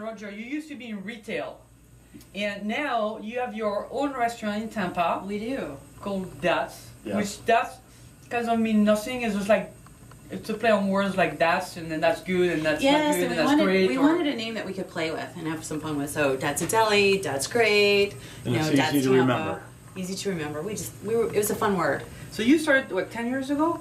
Roger, you used to be in retail, and now you have your own restaurant in Tampa We do. called Datz, Yeah. which That's kind of mean nothing. It's just like it's a play on words like that's and then that's good and that's not Yes, good and and we that's wanted great. we or- wanted a name that we could play with and have some fun with. So Datz a deli, Datz great. And you it's know, easy Datz to Tampa. remember. Easy to remember. We just we were. It was a fun word. so you started what ten years ago?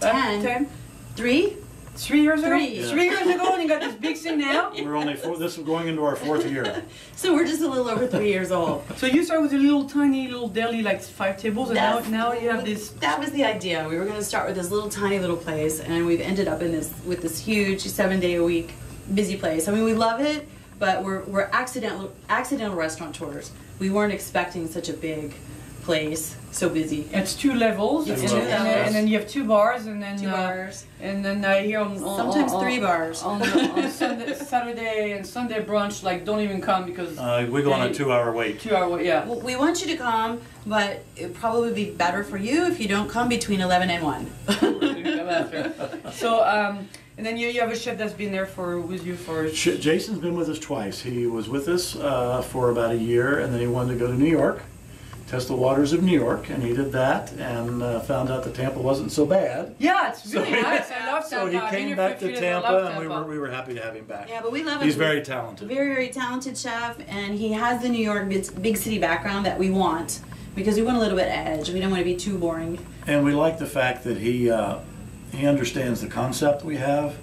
Ten. ten? Three. Three years ago? Three. Three years ago and you got this big thing now? We're only four, this is going into our fourth year. So we're just a little over three years old. So you started with a little tiny little deli, like five tables, and now, now you have this. That was the idea. We were going to start with this little tiny little place, and we've ended up in this with this huge seven day a week busy place. I mean, we love it, but we're we're accidental accidental restaurateurs. We weren't expecting such a big place, so busy. It's two levels, It's and, two then, and, then, and then you have two bars, and then Two uh, bars, and then uh, here on, on sometimes on, three bars. on, on Sunday, Saturday and Sunday brunch, like don't even come because Uh, we go on a two-hour wait. two hour, wait, yeah. Well, we want you to come, but it'd probably be better for you if you don't come between 11 and 1. So um, and then you, you have a chef that's been there for with you for Sh- Jason's been with us twice. He was with us uh, for about a year, and then he wanted to go to New York, test the waters of New York, and he did that, and uh, found out that Tampa wasn't so bad. yeah, it's really he- nice. I love Tampa. So he I've came back to. Tampa, and we were, we were happy to have him back. Yeah, but we love him. He's very talented. very, very talented chef, and he has the New York big, big city background that we want because we want a little bit of edge. We don't want to be too boring. And we like the fact that he uh, he understands the concept we have.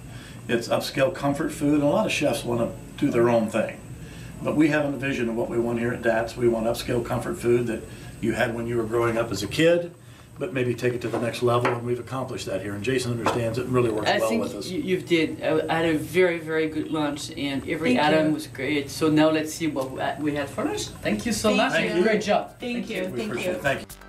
It's upscale comfort food, and a lot of chefs want to do their own thing. But we have a vision of what we want here at Datz. We want upscale comfort food that you had when you were growing up as a kid, but maybe take it to the next level, and we've accomplished that here. And Jason understands it and really works I well think with us. you, you've did. I I had a very very good lunch, and every Thank item you. was great. So now let's see what we- uh, we had for lunch. Thank you so Thank much. you. Great job. Thank you. we Thank appreciate you. it. Thank you.